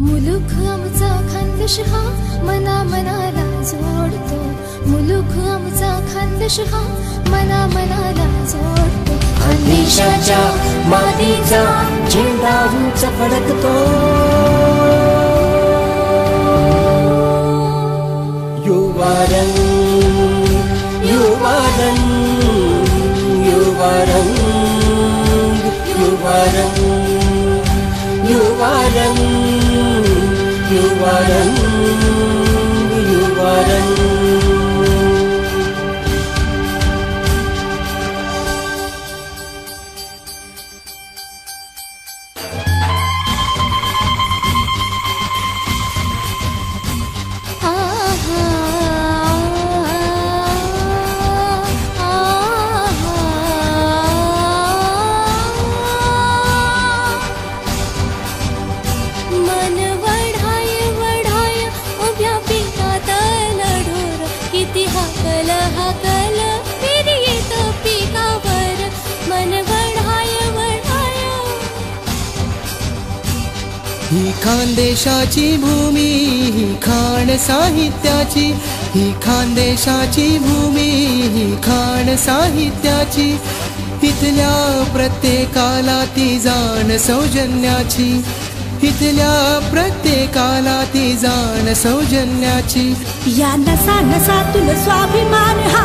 मुलुख आमचा खानदेश हा मना मनाला जोडतो. मुलुख आमचा खानदेश हा मना मनाला जोडतो. खानदेशाच्या मातीचा झेंडा उंच फडकतो. युवारं युवारं युवारं युवारं như hoa đông ही खानदेशाची भूमी ही खाण साहित्याची ही खानदेशाची भूमी ही खाण साहित्याची. इथल्या प्रत्येकाला ती जाण सौजन्याची. इथल्या प्रत्येकाला ती जाण सौजन्याची. या नसा नसातून स्वाभिमान हा